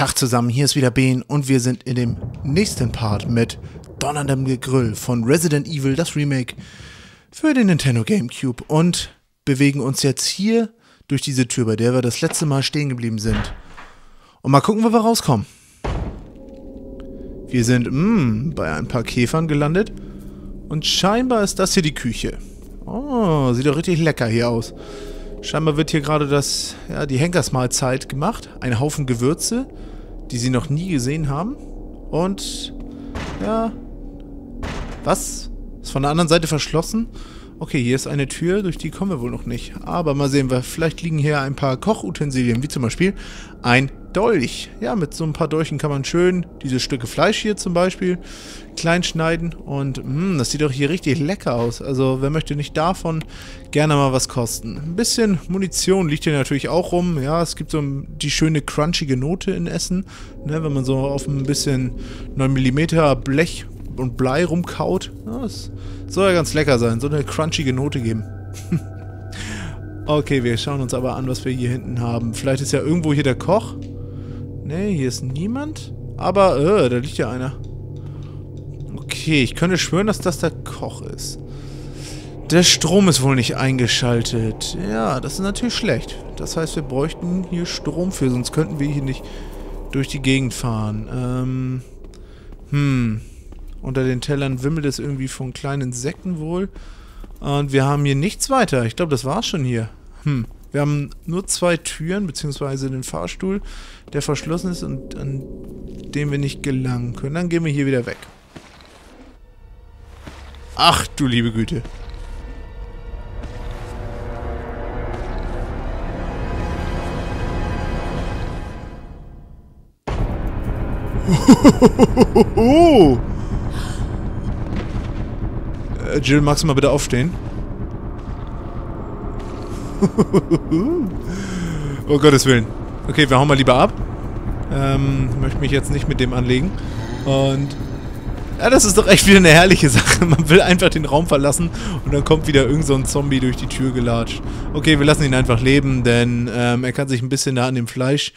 Tag zusammen, hier ist wieder Ben und wir sind in dem nächsten Part mit Donnerndem Gegrill von Resident Evil, das Remake für den Nintendo GameCube und bewegen uns jetzt hier durch diese Tür, bei der wir das letzte Mal stehen geblieben sind. Und mal gucken, wo wir rauskommen. Wir sind mh, mm, bei ein paar Käfern gelandet und scheinbar ist das hier die Küche. Oh, sieht doch richtig lecker hier aus. Scheinbar wird hier gerade das, ja, die Henkersmahlzeit gemacht. Ein Haufen Gewürze, die sie noch nie gesehen haben. Und, ja, was? Ist von der anderen Seite verschlossen? Okay, hier ist eine Tür, durch die kommen wir wohl noch nicht. Aber mal sehen wir, vielleicht liegen hier ein paar Kochutensilien, wie zum Beispiel ein Dolch. Ja, mit so ein paar Dolchen kann man schön diese Stücke Fleisch hier zum Beispiel klein schneiden. Und mh, hm, das sieht doch hier richtig lecker aus. Also wer möchte nicht davon gerne mal was kosten. Ein bisschen Munition liegt hier natürlich auch rum. Ja, es gibt so die schöne crunchige Note in Essen. Ne, wenn man so auf ein bisschen 9mm Blech und Blei rumkaut. Ja, das soll ja ganz lecker sein. So eine crunchige Note geben. okay, wir schauen uns aber an, was wir hier hinten haben. Vielleicht ist ja irgendwo hier der Koch. Ne, hier ist niemand. Aber, äh, da liegt ja einer. Okay, ich könnte schwören, dass das der Koch ist. Der Strom ist wohl nicht eingeschaltet. Ja, das ist natürlich schlecht. Das heißt, wir bräuchten hier Strom für, sonst könnten wir hier nicht durch die Gegend fahren. Ähm, hm. Unter den Tellern wimmelt es irgendwie von kleinen Insekten wohl. Und wir haben hier nichts weiter. Ich glaube, das war's schon hier. Hm. Wir haben nur zwei Türen, beziehungsweise den Fahrstuhl, der verschlossen ist und an dem wir nicht gelangen können. Dann gehen wir hier wieder weg. Ach, du liebe Güte. Äh, Jill, magst du mal bitte aufstehen? oh Gottes Willen. Okay, wir hauen mal lieber ab. Ähm, möchte mich jetzt nicht mit dem anlegen. Und... Ja, das ist doch echt wieder eine herrliche Sache. Man will einfach den Raum verlassen und dann kommt wieder irgend so ein Zombie durch die Tür gelatscht. Okay, wir lassen ihn einfach leben, denn ähm, er kann sich ein bisschen da an dem Fleisch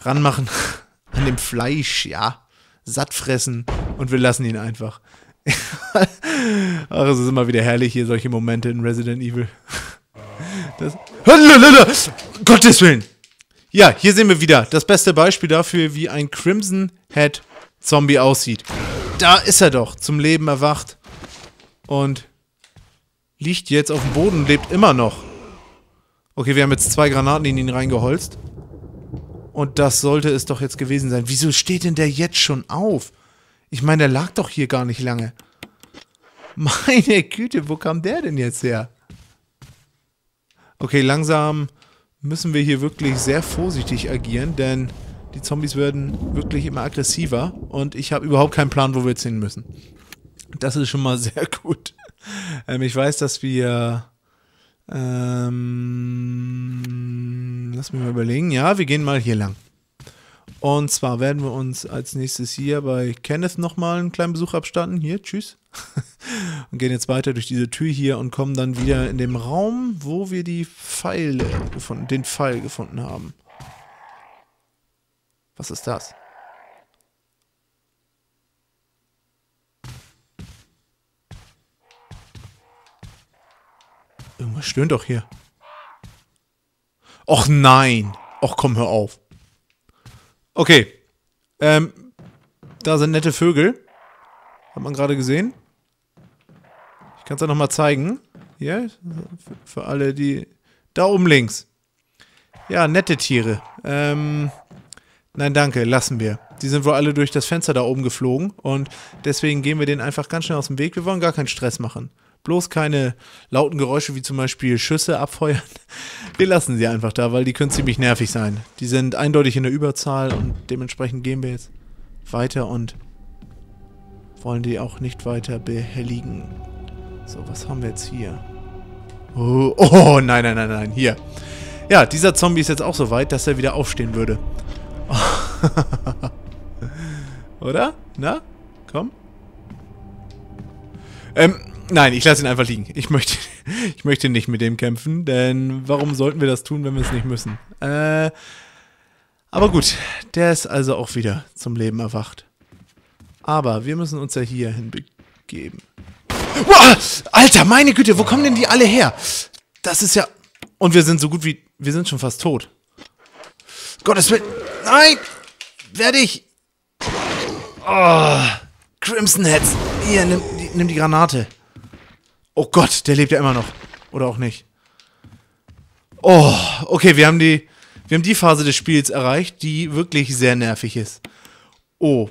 ranmachen. an dem Fleisch, ja. Satt fressen und wir lassen ihn einfach. Ach, es ist immer wieder herrlich hier, solche Momente in Resident Evil. Das Gottes Willen! Ja, hier sehen wir wieder das beste Beispiel dafür, wie ein Crimson Head Zombie aussieht. Da ist er doch, zum Leben erwacht. Und liegt jetzt auf dem Boden und lebt immer noch. Okay, wir haben jetzt zwei Granaten in ihn reingeholzt. Und das sollte es doch jetzt gewesen sein. Wieso steht denn der jetzt schon auf? Ich meine, der lag doch hier gar nicht lange. Meine Güte, wo kam der denn jetzt her? Okay, langsam müssen wir hier wirklich sehr vorsichtig agieren, denn die Zombies werden wirklich immer aggressiver und ich habe überhaupt keinen Plan, wo wir jetzt hin müssen. Das ist schon mal sehr gut. Ähm, ich weiß, dass wir... Ähm, lass mich mal überlegen. Ja, wir gehen mal hier lang. Und zwar werden wir uns als nächstes hier bei Kenneth nochmal einen kleinen Besuch abstatten. Hier, tschüss. und gehen jetzt weiter durch diese Tür hier und kommen dann wieder in dem Raum, wo wir die Pfeile gefunden, den Pfeil gefunden haben. Was ist das? Irgendwas stöhnt doch hier. Och nein. Och komm, hör auf. Okay. Ähm, da sind nette Vögel. Hat man gerade gesehen. Ich kann es ja nochmal zeigen. Hier, für alle, die... Da oben links. Ja, nette Tiere. Ähm, nein, danke, lassen wir. Die sind wohl alle durch das Fenster da oben geflogen und deswegen gehen wir denen einfach ganz schnell aus dem Weg. Wir wollen gar keinen Stress machen. Bloß keine lauten Geräusche wie zum Beispiel Schüsse abfeuern. Wir lassen sie einfach da, weil die können ziemlich nervig sein. Die sind eindeutig in der Überzahl und dementsprechend gehen wir jetzt weiter und wollen die auch nicht weiter behelligen. So, was haben wir jetzt hier? Oh, oh nein, nein, nein, nein, hier. Ja, dieser Zombie ist jetzt auch so weit, dass er wieder aufstehen würde. Oder? Na? Komm. Ähm, Nein, ich lasse ihn einfach liegen. Ich möchte, ich möchte nicht mit dem kämpfen, denn warum sollten wir das tun, wenn wir es nicht müssen? Äh, Aber gut, der ist also auch wieder zum Leben erwacht. Aber wir müssen uns ja hier hinbegeben. Wow, Alter, meine Güte, wo kommen denn die alle her? Das ist ja... Und wir sind so gut wie... Wir sind schon fast tot. Gottes Willen. Nein! Werde ich... Oh, Crimson Heads. Hier, nimm, nimm die Granate. Oh Gott, der lebt ja immer noch. Oder auch nicht. Oh, okay, wir haben die... Wir haben die Phase des Spiels erreicht, die wirklich sehr nervig ist. Oh.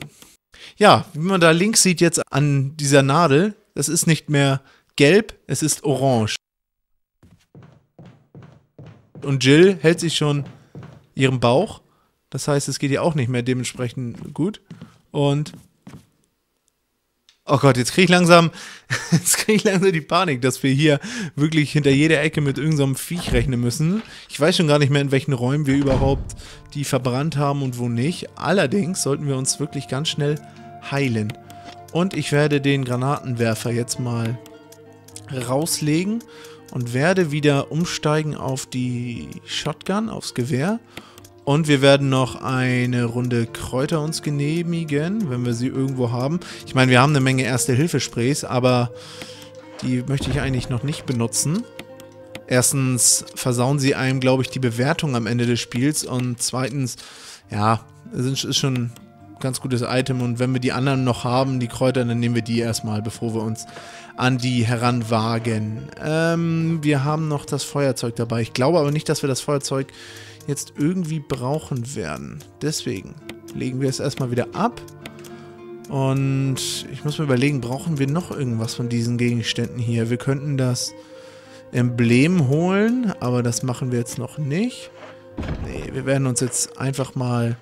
Ja, wie man da links sieht jetzt an dieser Nadel, das ist nicht mehr gelb, es ist orange. Und Jill hält sich schon ihrem Bauch. Das heißt, es geht ihr auch nicht mehr dementsprechend gut. Und Oh Gott, jetzt kriege ich langsam, jetzt kriege ich langsam die Panik, dass wir hier wirklich hinter jeder Ecke mit irgendeinem so Viech rechnen müssen. Ich weiß schon gar nicht mehr, in welchen Räumen wir überhaupt die verbrannt haben und wo nicht. Allerdings sollten wir uns wirklich ganz schnell heilen. Und ich werde den Granatenwerfer jetzt mal rauslegen und werde wieder umsteigen auf die Shotgun, aufs Gewehr und wir werden noch eine Runde Kräuter uns genehmigen, wenn wir sie irgendwo haben. Ich meine, wir haben eine Menge Erste-Hilfe-Sprays, aber die möchte ich eigentlich noch nicht benutzen. Erstens versauen sie einem, glaube ich, die Bewertung am Ende des Spiels. Und zweitens, ja, es ist schon ein ganz gutes Item. Und wenn wir die anderen noch haben, die Kräuter, dann nehmen wir die erstmal, bevor wir uns an die heranwagen. Ähm, wir haben noch das Feuerzeug dabei. Ich glaube aber nicht, dass wir das Feuerzeug jetzt irgendwie brauchen werden. Deswegen legen wir es erstmal wieder ab. Und ich muss mir überlegen, brauchen wir noch irgendwas von diesen Gegenständen hier? Wir könnten das Emblem holen, aber das machen wir jetzt noch nicht. Nee, wir werden uns jetzt einfach mal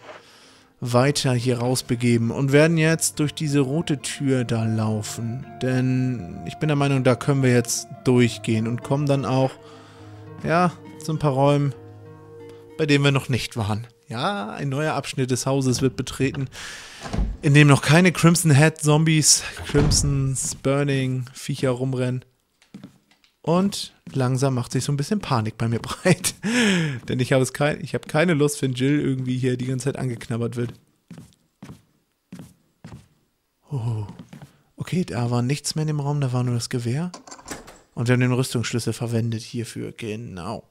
weiter hier rausbegeben und werden jetzt durch diese rote Tür da laufen. Denn ich bin der Meinung, da können wir jetzt durchgehen und kommen dann auch, ja, zu ein paar Räumen, bei dem wir noch nicht waren. Ja, ein neuer Abschnitt des Hauses wird betreten, in dem noch keine Crimson Head Zombies, Crimson's Burning Viecher rumrennen. Und langsam macht sich so ein bisschen Panik bei mir breit. Denn ich habe kein, ich habe keine Lust, wenn Jill irgendwie hier die ganze Zeit angeknabbert wird. Oh. Okay, da war nichts mehr in dem Raum, da war nur das Gewehr. Und wir haben den Rüstungsschlüssel verwendet hierfür. Genau.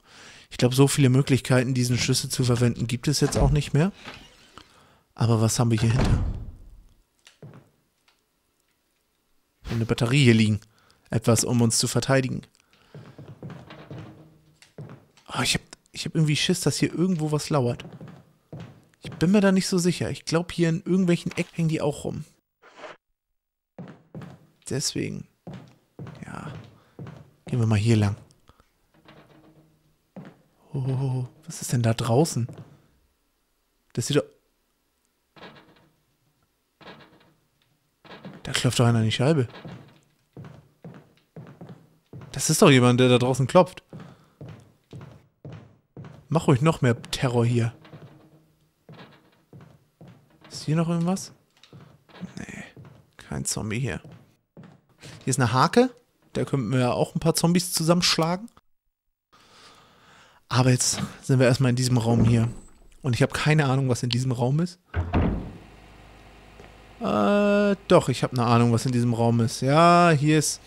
Ich glaube, so viele Möglichkeiten, diesen Schlüssel zu verwenden, gibt es jetzt auch nicht mehr. Aber was haben wir hier hinter? Eine Batterie hier liegen. Etwas, um uns zu verteidigen. Oh, ich habe ich hab irgendwie Schiss, dass hier irgendwo was lauert. Ich bin mir da nicht so sicher. Ich glaube, hier in irgendwelchen Ecken hängen die auch rum. Deswegen. Ja. Gehen wir mal hier lang. Oh, was ist denn da draußen? Das sieht doch... Da klopft doch einer an die Scheibe. Das ist doch jemand, der da draußen klopft. Mach ruhig noch mehr Terror hier. Ist hier noch irgendwas? Nee, kein Zombie hier. Hier ist eine Hake. Da könnten wir ja auch ein paar Zombies zusammenschlagen. Aber jetzt sind wir erstmal in diesem Raum hier. Und ich habe keine Ahnung, was in diesem Raum ist. Äh, doch, ich habe eine Ahnung, was in diesem Raum ist. Ja, hier ist...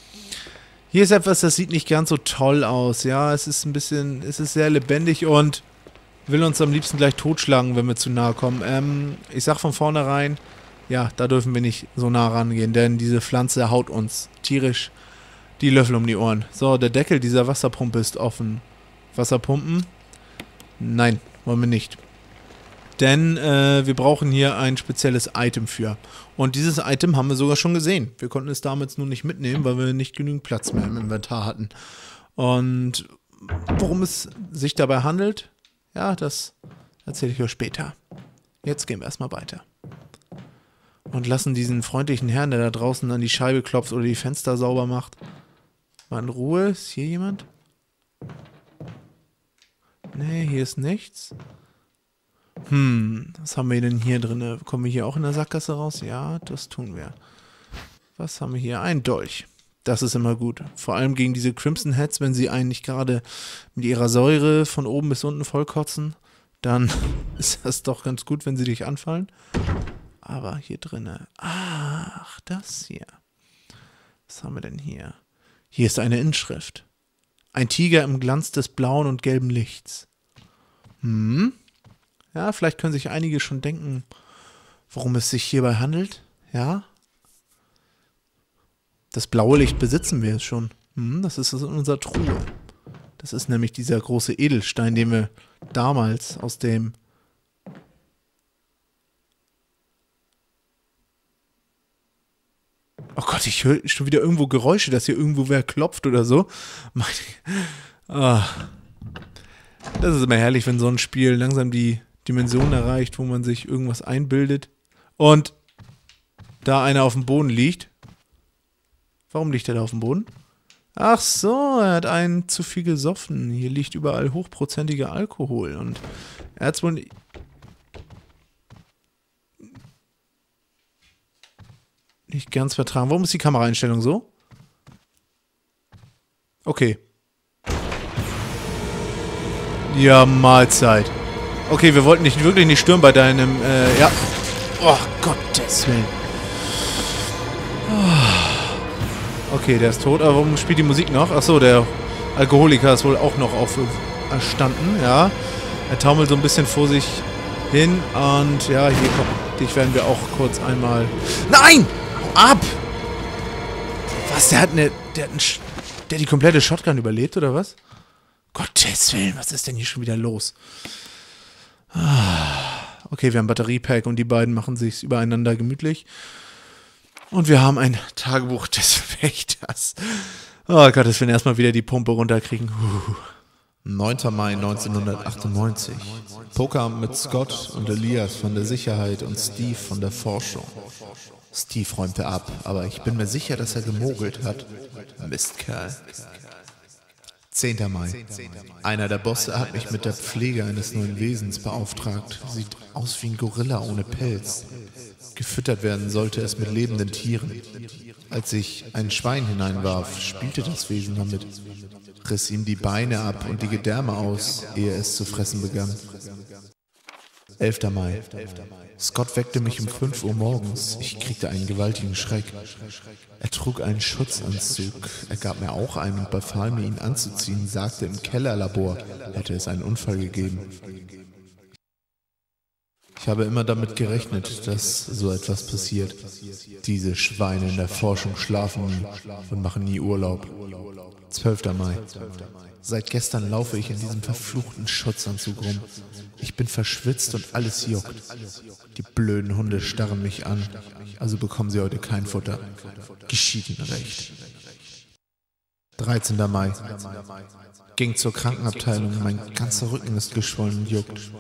Hier ist etwas, das sieht nicht ganz so toll aus. Ja, es ist ein bisschen... Es ist sehr lebendig und will uns am liebsten gleich totschlagen, wenn wir zu nahe kommen. Ähm, ich sag von vornherein, ja, da dürfen wir nicht so nah rangehen, denn diese Pflanze haut uns tierisch die Löffel um die Ohren. So, der Deckel dieser Wasserpumpe ist offen. Wasserpumpen? Nein, wollen wir nicht. Denn äh, wir brauchen hier ein spezielles Item für. Und dieses Item haben wir sogar schon gesehen. Wir konnten es damals nur nicht mitnehmen, weil wir nicht genügend Platz mehr im Inventar hatten. Und worum es sich dabei handelt, ja, das erzähle ich euch später. Jetzt gehen wir erstmal weiter. Und lassen diesen freundlichen Herrn, der da draußen an die Scheibe klopft oder die Fenster sauber macht, mal in Ruhe. Ist hier jemand? Nee, hier ist nichts. Hm, was haben wir denn hier drin? Kommen wir hier auch in der Sackgasse raus? Ja, das tun wir. Was haben wir hier? Ein Dolch. Das ist immer gut. Vor allem gegen diese Crimson Heads, wenn sie einen nicht gerade mit ihrer Säure von oben bis unten vollkotzen, dann ist das doch ganz gut, wenn sie dich anfallen. Aber hier drinne. Ach, das hier. Was haben wir denn hier? Hier ist eine Inschrift. Ein Tiger im Glanz des blauen und gelben Lichts. Hm. Ja, vielleicht können sich einige schon denken, worum es sich hierbei handelt. Ja. Das blaue Licht besitzen wir jetzt schon. Hm, das ist in unserer Truhe. Das ist nämlich dieser große Edelstein, den wir damals aus dem Oh Gott, ich höre schon wieder irgendwo Geräusche, dass hier irgendwo wer klopft oder so. Ah. Das ist immer herrlich, wenn so ein Spiel langsam die Dimension erreicht, wo man sich irgendwas einbildet. Und da einer auf dem Boden liegt. Warum liegt er da auf dem Boden? Ach so, er hat einen zu viel gesoffen. Hier liegt überall hochprozentiger Alkohol. Und er hat wohl nicht ganz vertragen. Warum ist die Kameraeinstellung so? Okay. Ja, Mahlzeit. Okay, wir wollten dich wirklich nicht stören bei deinem, äh, ja. Oh, Gottes Willen. Oh. Okay, der ist tot. Aber warum spielt die Musik noch? Achso, der Alkoholiker ist wohl auch noch auferstanden, ja. Er taumelt so ein bisschen vor sich hin und ja, hier kommt. Dich werden wir auch kurz einmal. Nein! Ab! Was, der hat eine. Der hat, einen, der die komplette Shotgun überlebt, oder was? Gottes Willen, was ist denn hier schon wieder los? Ah, okay, wir haben Batteriepack und die beiden machen sich's übereinander gemütlich. Und wir haben ein Tagebuch des Wächters. Oh Gott, dass wir erstmal wieder die Pumpe runterkriegen. Huh. 9. Mai 1998. Poker mit Scott und Elias von der Sicherheit und Steve von der Forschung. Steve räumte ab, aber ich bin mir sicher, dass er gemogelt hat. Mistkerl. 10. Mai. Einer der Bosse hat mich mit der Pflege eines neuen Wesens beauftragt. Sieht aus wie ein Gorilla ohne Pelz. Gefüttert werden sollte es mit lebenden Tieren. Als ich ein Schwein hineinwarf, spielte das Wesen damit, riss ihm die Beine ab und die Gedärme aus, ehe es zu fressen begann. 11. Mai. Scott weckte mich um 5 Uhr morgens. Ich kriegte einen gewaltigen Schreck. Er trug einen Schutzanzug. Er gab mir auch einen und befahl mir, ihn anzuziehen, sagte, im Kellerlabor hätte es einen Unfall gegeben. Ich habe immer damit gerechnet, dass so etwas passiert. Diese Schweine in der Forschung schlafen nie und machen nie Urlaub. 12. Mai. Seit gestern laufe ich in diesem verfluchten Schutzanzug rum. Ich bin verschwitzt und alles juckt. Die blöden Hunde starren mich an, also bekommen sie heute kein Futter. Geschieht ihnen recht. 13. Mai. Ging zur Krankenabteilung, mein ganzer Rücken ist geschwollen und juckt.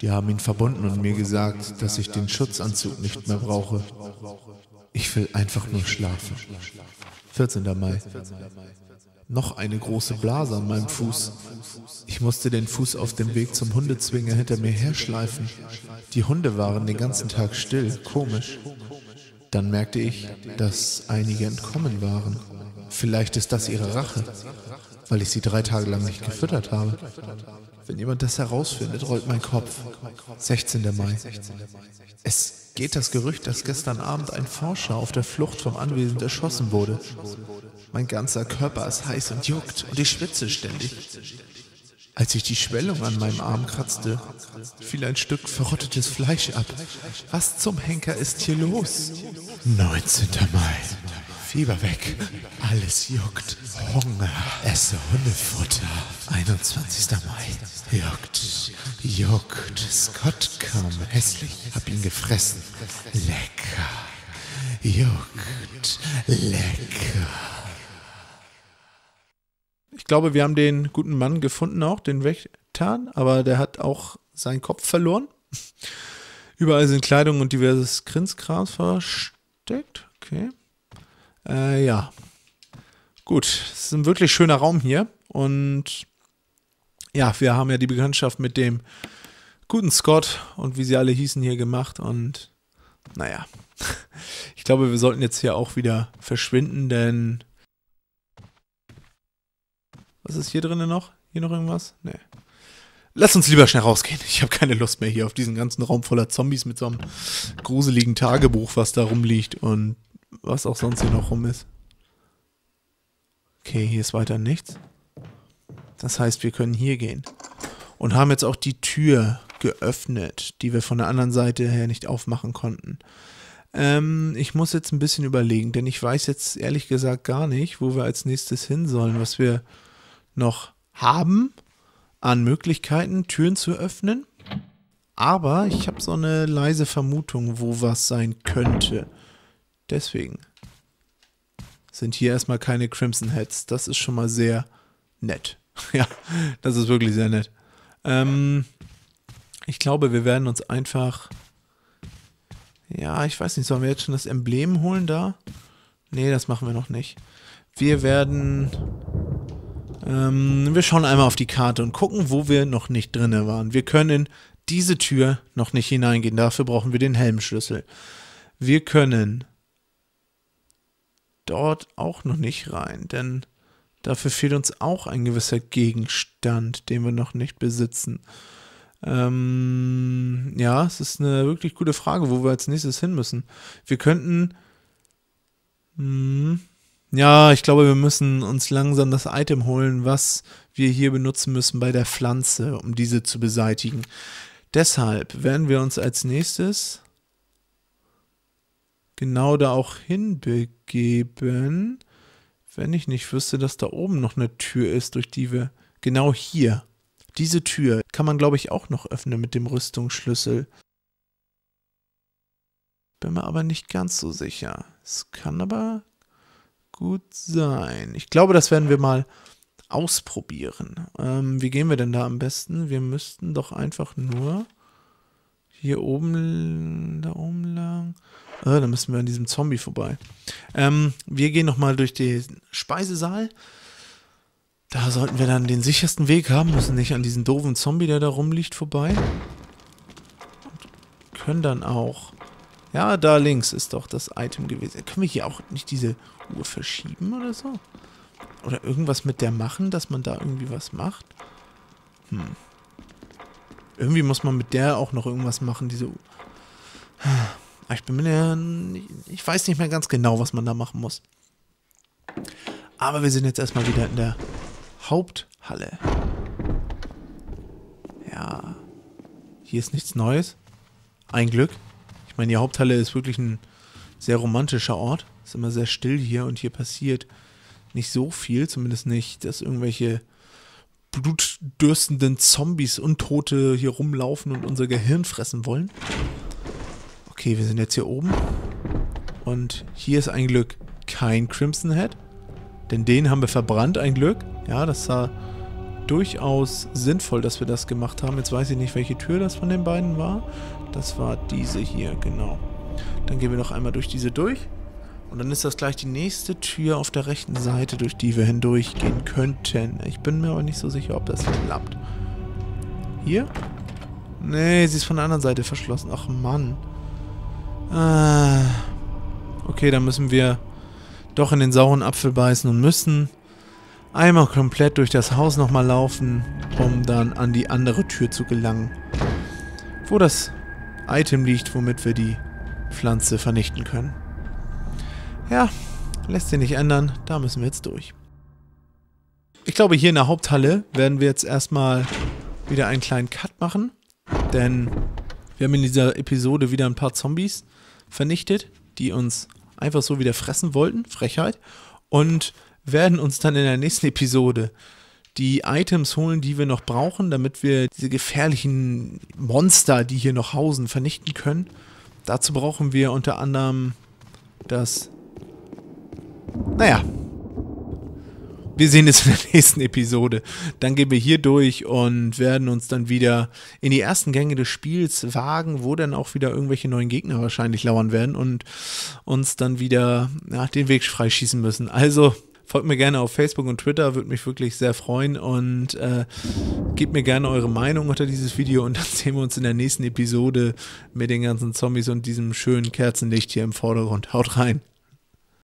Die haben ihn verbunden und mir gesagt, dass ich den Schutzanzug nicht mehr brauche. Ich will einfach nur schlafen. 14. Mai. Noch eine große Blase an meinem Fuß. Ich musste den Fuß auf dem Weg zum Hundezwinger hinter mir herschleifen. Die Hunde waren den ganzen Tag still, komisch. Dann merkte ich, dass einige entkommen waren. Vielleicht ist das ihre Rache, weil ich sie drei Tage lang nicht gefüttert habe. Wenn jemand das herausfindet, rollt mein Kopf. 16. Mai. Es geht das Gerücht, dass gestern Abend ein Forscher auf der Flucht vom Anwesen erschossen wurde. Mein ganzer Körper ist heiß und juckt und ich schwitze ständig. Als ich die Schwellung an meinem Arm kratzte, fiel ein Stück verrottetes Fleisch ab. Was zum Henker ist hier los? 19. Mai. Fieber weg. Alles juckt. Hunger. Esse Hundefutter. 21. Mai. Juckt. Juckt. Scott kam. Hässlich. Hab ihn gefressen. Lecker. Juckt. Lecker. Ich glaube, wir haben den guten Mann gefunden auch, den Wächter, aber der hat auch seinen Kopf verloren. Überall sind Kleidung und diverses Krimskrams versteckt. Okay. Äh, ja. Gut, es ist ein wirklich schöner Raum hier. Und ja, wir haben ja die Bekanntschaft mit dem guten Scott und wie sie alle hießen hier gemacht. Und naja, ich glaube, wir sollten jetzt hier auch wieder verschwinden, denn was ist hier drinnen noch? Hier noch irgendwas? Nee. Lass uns lieber schnell rausgehen. Ich habe keine Lust mehr hier auf diesen ganzen Raum voller Zombies mit so einem gruseligen Tagebuch, was da rumliegt und was auch sonst hier noch rum ist. Okay, hier ist weiter nichts. Das heißt, wir können hier gehen. Und haben jetzt auch die Tür geöffnet, die wir von der anderen Seite her nicht aufmachen konnten. Ähm, ich muss jetzt ein bisschen überlegen, denn ich weiß jetzt ehrlich gesagt gar nicht, wo wir als nächstes hin sollen, was wir noch haben an Möglichkeiten, Türen zu öffnen. Aber ich habe so eine leise Vermutung, wo was sein könnte. Deswegen sind hier erstmal keine Crimson Heads. Das ist schon mal sehr nett. ja, das ist wirklich sehr nett. Ähm, ich glaube, wir werden uns einfach. Ja, ich weiß nicht, sollen wir jetzt schon das Emblem holen da? Nee, das machen wir noch nicht. Wir werden ähm, wir schauen einmal auf die Karte und gucken, wo wir noch nicht drinne waren. Wir können in diese Tür noch nicht hineingehen. Dafür brauchen wir den Helmschlüssel. Wir können dort auch noch nicht rein, denn dafür fehlt uns auch ein gewisser Gegenstand, den wir noch nicht besitzen. Ähm, ja, es ist eine wirklich gute Frage, wo wir als nächstes hin müssen. Wir könnten. Mh, hm, ja, ich glaube, wir müssen uns langsam das Item holen, was wir hier benutzen müssen bei der Pflanze, um diese zu beseitigen. Deshalb werden wir uns als nächstes genau da auch hinbegeben, wenn ich nicht wüsste, dass da oben noch eine Tür ist, durch die wir genau hier. Diese Tür kann man, glaube ich, auch noch öffnen mit dem Rüstungsschlüssel. Bin mir aber nicht ganz so sicher. Es kann aber gut sein. Ich glaube, das werden wir mal ausprobieren. Ähm, wie gehen wir denn da am besten? Wir müssten doch einfach nur hier oben, da oben lang. Äh, da müssen wir an diesem Zombie vorbei. Ähm, wir gehen nochmal durch den Speisesaal. Da sollten wir dann den sichersten Weg haben, müssen nicht an diesen doofen Zombie, der da rumliegt, vorbei. Und können dann auch ja, da links ist doch das Item gewesen. Können wir hier auch nicht diese Uhr verschieben oder so? Oder irgendwas mit der machen, dass man da irgendwie was macht? Hm. Irgendwie muss man mit der auch noch irgendwas machen, diese Uhr. Ich bin mir ich weiß nicht mehr ganz genau, was man da machen muss. Aber wir sind jetzt erstmal wieder in der Haupthalle. Ja. Hier ist nichts Neues. Ein Glück. Ich meine, die Haupthalle ist wirklich ein sehr romantischer Ort. Ist immer sehr still hier und hier passiert nicht so viel, zumindest nicht, dass irgendwelche blutdürstenden Zombies, Untote hier rumlaufen und unser Gehirn fressen wollen. Okay, wir sind jetzt hier oben. Und hier ist ein Glück kein Crimson Head. Denn den haben wir verbrannt, ein Glück. Ja, das war durchaus sinnvoll, dass wir das gemacht haben. Jetzt weiß ich nicht, welche Tür das von den beiden war. Das war diese hier, genau. Dann gehen wir noch einmal durch diese durch. Und dann ist das gleich die nächste Tür auf der rechten Seite, durch die wir hindurchgehen könnten. Ich bin mir aber nicht so sicher, ob das klappt. Hier? Nee, sie ist von der anderen Seite verschlossen. Ach Mann. Ah. Okay, dann müssen wir doch in den sauren Apfel beißen und müssen einmal komplett durch das Haus nochmal laufen, um dann an die andere Tür zu gelangen. Wo das Item liegt, womit wir die Pflanze vernichten können. Ja, lässt sich nicht ändern, da müssen wir jetzt durch. Ich glaube, hier in der Haupthalle werden wir jetzt erstmal wieder einen kleinen Cut machen, denn wir haben in dieser Episode wieder ein paar Zombies vernichtet, die uns einfach so wieder fressen wollten, Frechheit, und werden uns dann in der nächsten Episode die Items holen, die wir noch brauchen, damit wir diese gefährlichen Monster, die hier noch hausen, vernichten können. Dazu brauchen wir unter anderem das... Naja. Wir sehen es in der nächsten Episode. Dann gehen wir hier durch und werden uns dann wieder in die ersten Gänge des Spiels wagen, wo dann auch wieder irgendwelche neuen Gegner wahrscheinlich lauern werden und uns dann wieder ja, den Weg freischießen müssen. Also Folgt mir gerne auf Facebook und Twitter, würde mich wirklich sehr freuen und äh, gebt mir gerne eure Meinung unter dieses Video und dann sehen wir uns in der nächsten Episode mit den ganzen Zombies und diesem schönen Kerzenlicht hier im Vordergrund. Haut rein!